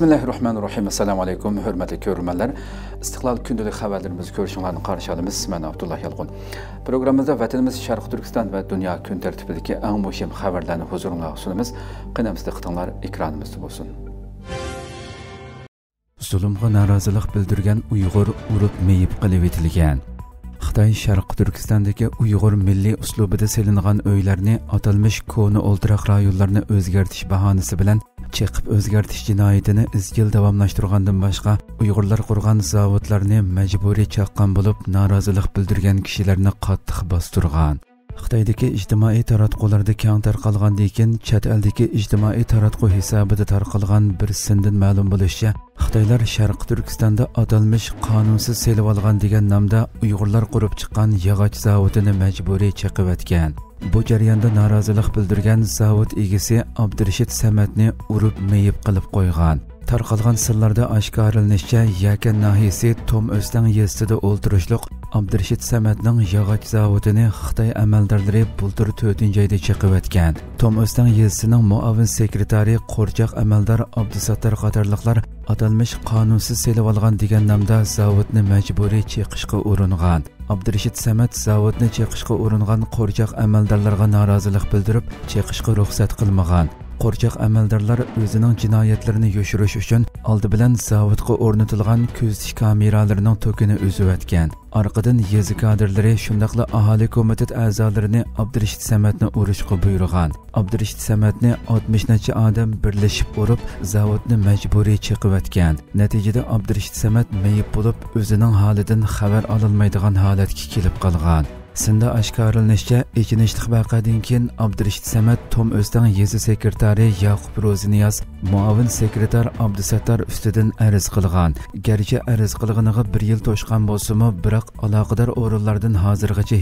Bismillahirrahmanirrahim. Assalamu alaykum, hörmətli görürmənlər. İstiqlal gündəlik xəbərlərimizi görüşünlərini qarşıladınız. Mən Abdullah Yalqın. Proqramımızda vətənimiz Şərq Türkistan və dünya gün tərtibindəki ən mühim xəbərləri huzurunuza sunumuz. Qınamızda qıtınlar ekranımızda olsun. Zulmğa narazılıq bildirən Uyğur urub meyib qılıb etilgan. xitoy sharqi turkistondagi uyg'ur milliy uslubida selingan uylarni atalmish koni o'ldiroq rayonlarni o'zgartirish bahonasi bilan cheqib o'zgartish jinoyatini izchil davomlashtirgandan boshqa uyg'urlar qurgan zavodlarni majburiy chaqqan bo'lib norozilik bildirgan kishilarni qattiq bostirgan. Xitoydagi ijtimoiy taratqularda kang tarqalgandan keyin chet eldagi ijtimoiy taratqu hisobida tarqalgan bir sindin ma'lum bo'lishicha xitoylar Sharq turkistonda atalmish qonunsiz selib olgan degan nomda uyg'urlar qurib chiqqan yog'och zavodini majburiy chiqibatgan bu jarayonda norozilik bildirgan zavod egasi abdurashid samatni urib meyib qilib qo'ygan. Tarqalgan sirlarda oshkorlanishicha yakan nahiyasi tom o'stan yestida o'ltirishliq abdurashid samatning yog'och zavodini xitoy amaldorlari bultur to'rtinchi oyda chiqibatgan tom o'stan yelsining muavin sekretari qo'rchoq amaldor abdusattar qatorliqlar atalmish qonunsiz selib olgan degan nomda zavodni majburiy cheqishga uringan. Abdurashid samat zavodni cheqishga uringan qo'rchoq amaldorlarga norozilik bildirib cheqishga ruxsat qilmagan. Qo'rchoq amaldorlar o'zining jinoyatlarini yoshirish uchun oldi bilan zavodga o'rnatilgan kuzatish kameralarining tokini uzayotgan orqadan yezi kadrlari shundoqla aholi komitet a'zolarini abdurashid samatni urishga buyurgan. Abdurashid samatni oltmish necha odam birlashib urib zavodni majburiy chiqibatgan natijada abdurashid samat mayib bo'lib o'zining holidan xabar ololmaydigan holatga kelib qolgan. Sinda oshkorlanishicha, echinishli voqeadan keyin Abdurashid Samad Том O'stan yezi sekretari Yaqub Roziniyaz муавин секретар Абдусаттар ustidan әріз қылған. Garchi әріз қылғыныға 1 ел тошқан болсымы, бірақ алақыдар aloqador o'rinlardan hozirgacha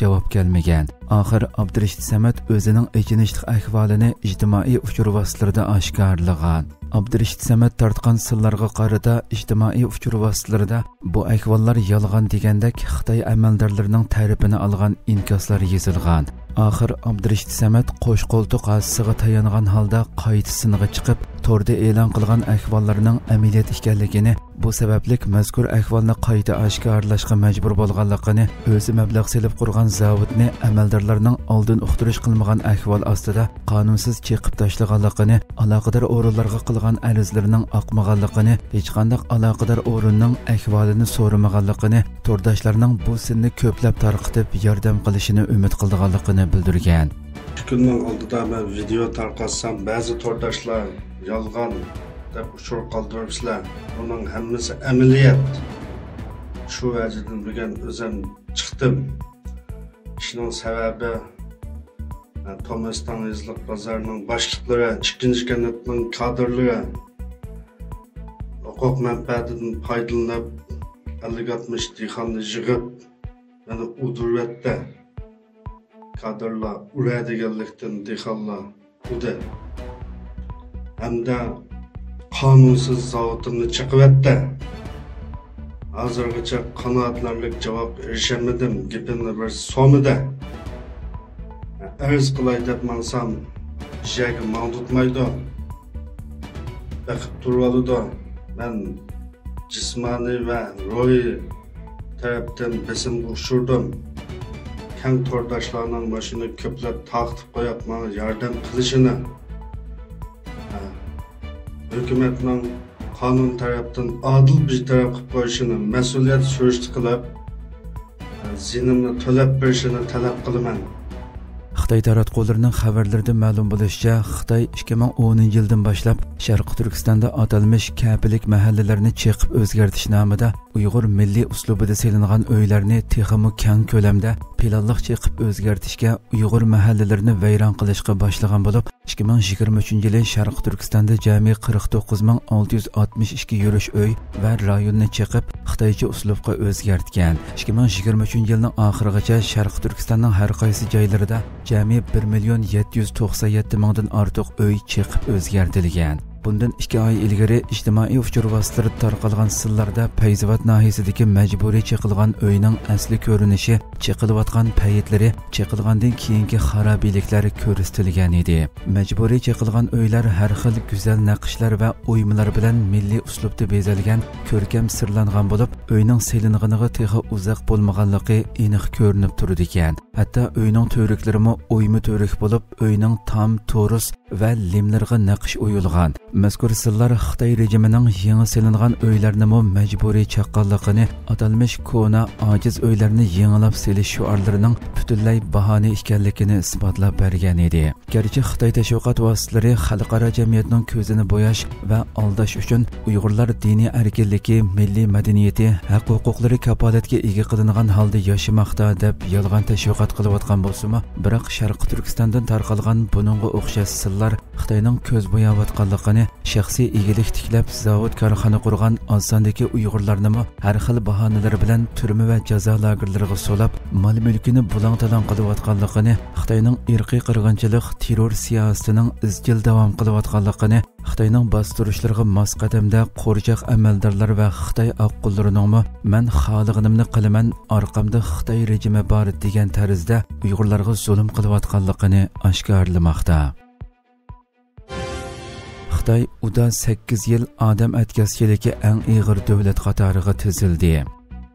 жауап келмеген. Ахыр kelmagan. Oxir өзінің Samad o'zining echinishli ahvolini ijtimoiy uchur vositalarida oshkorlagan. Abdurashid Samad tortgan sirlarga qarata ijtimoiy uchur vositalarida bu ahvollar yolg'on degandek Xitoy amaldorlarining ta'rifini olgan inkoslar yozilgan. Oxir Abdurashid Samad qo'sh qo'ltiq hosisaga tayangan holda qayta siniga chiqib, torda e'lon qilgan ahvollarning amaliyot ekanligini, bu sabablik mazkur ahvolni qayta oshkorlashga majbur bo'lganligini, o'zi mablag' selib qurgan zavodni amaldorlarning oldin uqtirish qilmagan ahvol ostida qonunsiz cheqib tashlaganligini, aloqador o'rinlarga qilgan arizlarining oqmaganligini, hech qanday aloqador o'rinning ahvolini so'ramaganligini, to'rdoshlarning bu sinni ko'plab tarqitib yordam qilishini umid qilganligini bildirgan. kunning oldida men video tarqatsam ba'zi to'rdoshlar yolg'on deb uchur qoldiribsizlar. Buning hammasi amaliyot. Shu vajidan bugun o'zim chiqdim. Ishning sababi e, tomaston izliq bozorining boshliqlari ikkinchi kanatning kadrlari huquq manfaatidan foydalanib ellik oltmish dehqonni yig'ib mana uduryapti kadrlar uradiganlikdan dehqonlar uda hamda qonunsiz zavotimni chiqyapti hozirgacha qanoatlanarli javob erishamadim gapimni bir so'mida arz qilay deb mansam ijaga man tutmaydi baqib turib oladi man jismoniy va ro'yi tarafdan bisimga uchirdim kang to'rdoshlarning mashina ko'plab taqtib qo'yib manga yordam qilishini hukumatning qonun tarafdan odil bartaraf qilib qo'yishini mas'uliyat surishti qilib zinimni to'lab berishini talab qilaman. Xitoy taratqullarining xabarlarida ma'lum bo'lishicha xitoy 2010 yildan boshlab sharqi turkistonda atalmish kapilik mahallalarni cheqib o'zgartirish nomida uyg'ur milliy uslubida selingan uylarni texmi kang ko'lamda planliq chiqib o'zgartishga uyg'ur mahallalarini vayron qilishga boshlagan bo'lib 2023 yili sharqi turkistonda jami 49662 yurish uy va rayonni chiqib xitoycha uslubga o'zgartgan. 2023 yilning oxirigacha sharqi turkistonning har qaysi joylarida jami 1 million 797 mingdan ortiq uy chiqib o'zgartirilgan. Bundan 2 oy ilgari ijtimoiy uchur vositalarida tarqalgan sillarda Payzavot nahiyasidagi majburiy chiqilgan uyning asli ko'rinishi, chiqilayotgan payitlari, chiqilgandan keyingi xarobiyliklari ko'rsatilgan edi. Majburiy chiqilgan uylar har xil go'zal naqshlar va o'ymalar bilan milliy uslubda bezalgan, ko'rkam sirlangan bo'lib, uyning selinganiga texi uzoq bo'lmaganligi aniq ko'rinib turdi ekan. Hatto uyning to'riklarimi o'yma to'rik bo'lib, uyning tom to'rus va limlarga naqsh o'yilgan. Mazkur sillar Xitoy rejimining yangi selingan uylarni majburiy chaqqanligini, atalmish kona ojiz uylarni yangilab selish shuarlarining butunlay bahona ekanligini isbotlab bergan edi. Garchi Xitoy tashviqot vositalari xalqaro jamiyatning ko'zini bo'yash va aldash uchun Uyg'urlar diniy erkinligi, milliy madaniyati, haq huquqlari kapolatga ega qilingan holda yashamoqda deb yolg'on tashviqot qilayotgan bo'lsimi? Biroq Sharq Turkistondan tarqalgan buningga o'xshash sillar Xitoyning ko'z bo'yayotganligini, shaxsiy egilik tiklab zavod korxona qurgan ozsondagi Uyg'urlarni har xil bahonalar bilan turma va jazo lagerlariga so'lab, mol mulkini bulang-talang qilayotganligini, Xitoyning irqiy qirg'inchilik terror siyosatining izchil davom qilayotganligini, Xitoyning bostirishlariga mos qadamda qo'rchoq amaldorlar va Xitoy oqqullarning "Men xohlaganimni qilaman, orqamda Xitoy rejimi bor" degan tarzda Uyg'urlarga zulm qilayotganligini oshkorlamoqda. Xitoy uda 8 yil odam atkazchiligi eng ig'ir davlat qatoriga tizildi.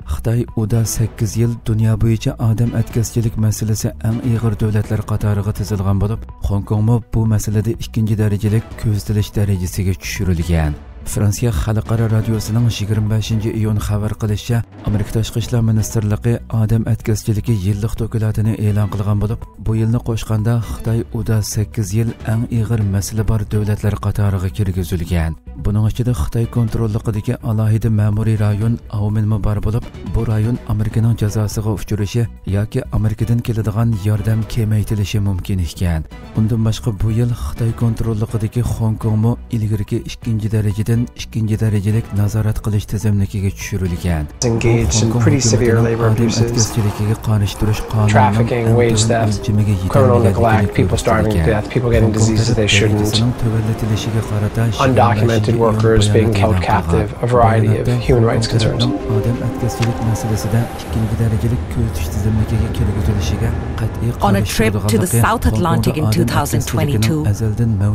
Xitoy uda 8 yil dunyo bo'yicha odam atkazchilik masalasi eng ig'ir davlatlar qatoriga tizilgan bo'lib, Hong Kongmi bu masalada ikkinchi darajalik ko'ztilish darajasiga tushirilgan. Fransiya xalqaro radiosining 25 iyun xabar qilishicha, Amerika tashqi ishlar ministrligi odam atkazchiligi yillik dokumentini e'lon qilgan bo'lib, bu yilni qo'shganda Xitoy uda 8 yil eng ig'ir masala bor davlatlar qatoriga kirgizilgan. Buning ichida Xitoy kontrolligidagi alohida ma'muriy rayon Auminmi bor bo'lib, bu rayon Amerikaning jazosiga uchrashi yoki Amerikadan keladigan yordam kamaytirishi mumkin ekan. Undan boshqa bu yil Xitoy kontrolligidagi Hong Kongmi ilgirki ikkinchi darajada tarafdan ikkinchi darajalik nazorat qilish tizimligiga tushirilgan. Engaged in pretty severe labor abuses trafficking wage theft criminal neglect people starving to death people getting diseases they shouldn't. undocumented workers being held captive a variety of human rights concerns. On a trip to the South Atlantic in 2022,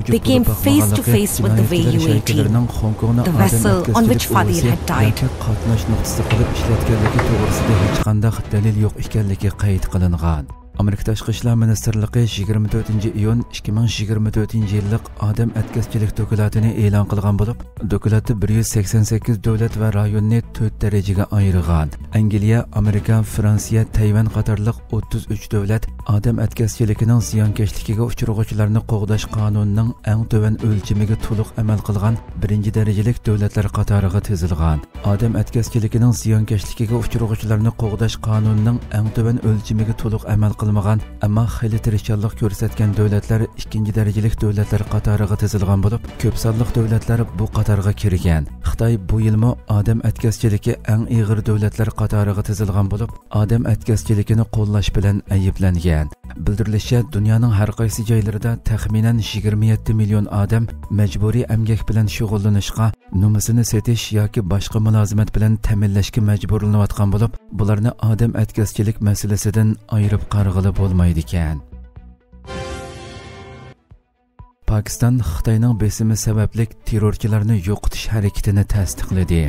they came face to face with the VU-18, the vessel on which Fadil had died. qatnash nuqtasi qilib ishlatganligi to'g'risida hech qanday dalil yo'q ekanligi qayd qilingan amerika tashqi ishlar ministrligi 24 iyun 2024 yillik odam atkazchilik dokulatini e'lon qilgan bo'lib dokumentda 188 davlat va rayonni 4 darajaga ayirgan. Angliya amerika fransiya tayvan qatorliq 33 davlat odam atkazchiligining ziyonkashligiga uchrag'uvchilarni qo'g'dash qonunining eng tuvan o'lchamiga to'liq amal qilgan birinchi darajalik davlatlar qatoriga tizilgan odam atkazchiligining ziyonkashligiga uchrag'uvchilarni qo'g'dash qonunining eng tuvan o'lchamiga to'liq amal qilgan qilmagan, amma xeyli tirishçanlıq göstərən dövlətlər 2-ci dərəcəlik dövlətlər qatarına tizilgan olub, köp sonluq dövlətlər bu qatarğa kirgan. Xitay bu ilmi adam ətkəsçiliki ən ağır dövlətlər qatarına tizilgan olub, adam ətkəsçilikini qollaş bilan ayıblangan. Bildirilishicha, dunyoning har qaysi joylarida taxminan 27 million odam majburiy emgak bilan shug'ullanishga numusini setish yoki boshqa mulozimat bilan ta'minlashga majburlanayotgan bo'lib bularni odam atkazchilik masalasidan ayirib qarg'ili bo'lmaydi ekan. Pokiston xitoyning besimi sababli terrorchilarni yo'qotish harakatini tasdiqladi.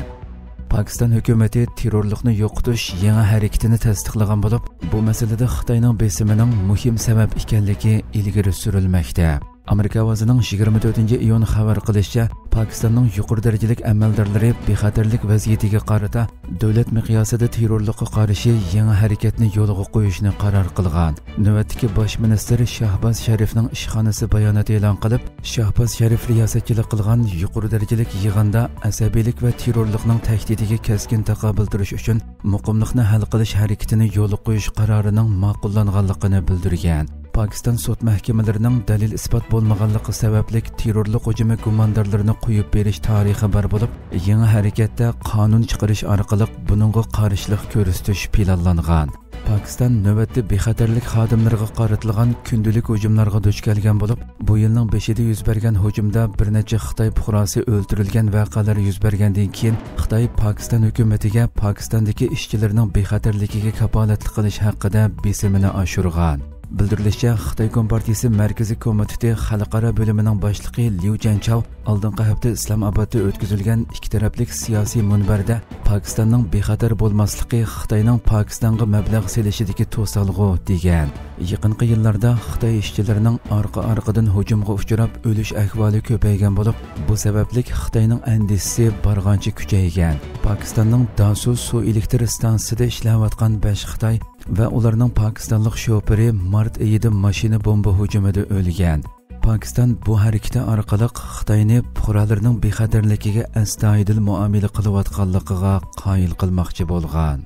Pokiston hukumati terrorlikni yo'qotish yangi harakatini tasdiqlagan bo'lib bu masalada xitoyning besimining muhim sabab ekanligi ilgari surilmoqda. Amerika ovozining 24 iyun xabar qilishicha pokistonning yuqori darajalik amaldorlari bexatarlik vaziyatiga qarata davlat miqyosida terrorlikqa qarshi yangi harakatni yo'lga qo'yishni qaror qilgan. Navbatdagi bosh minister Shahbaz sharifning ishxonasi bayonot e'lon qilib Shahbaz sharif riyosatchilik qilgan yuqori darajalik yig'inda asabiylik va terrorlikning tahdidiga keskin taqobil turish uchun muqimlikni hal qilish harakatini yo'lga qo'yish qarorining ma'qullanganligini bildirgan. Pokiston sud mahkamalarining dalil isbot bo'lmaganligi sababli terrorlik hujumi gumondorlarini qo'yib berish tarixi bor bo'lib yangi harakatda qonun chiqarish orqali buningga qarshilik ko'rsatish planlangan. Pakistan navbatda bexatarlik xodimlariga qaratilgan kundalik hujumlarga duch kelgan bo'lib bu yilning beshida yuz bergan hujumda bir necha xitoy fuqarosi o'ldirilgan voqealar yuz bergandan keyin xitoy Pakistan hukumatiga pokistondagi ishchilarning bexatarligiga kapolatlik qilish haqida besimini oshirgan. Bildirilishicha xitoy kompartiyasi markaziy komiteti xalqaro bo'limining boshlig'i liu janchao oldingi hafta islomobodda o'tkazilgan ikki taraflik siyosiy munbarda pokistonning bexatar bo'lmasligi xitoyning pokistonga mablag' selishidagi to'salg'u degan. Yaqinqi yillarda xitoy ishchilarining orqa orqadan hujumga uchrab o'lish ahvoli ko'paygan bo'lib bu sababli xitoyning andisi borgancha kuchaygan pokistonning dasu suv elektr stansiyasida ishlayotgan besh xitoy va ularning pokistonlik shoferi mart oyida mashina bomba hujumida o'lgan. Pokiston bu harakati orqali xitoyni fuqarolarining bexatarligiga astoydil muomala qilayotganligiga qoyil qilmoqchi bo'lgan.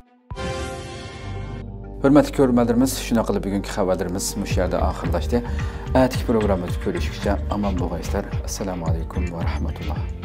Hurmatli ko'rmalarimiz shuna qilib bugungi xabarlarimiz mush yerda oxirlashdi. Atigi programmada ko'rishguncha omon bo'lg'aysizlar. Assalomu alaykum va rahmatulloh.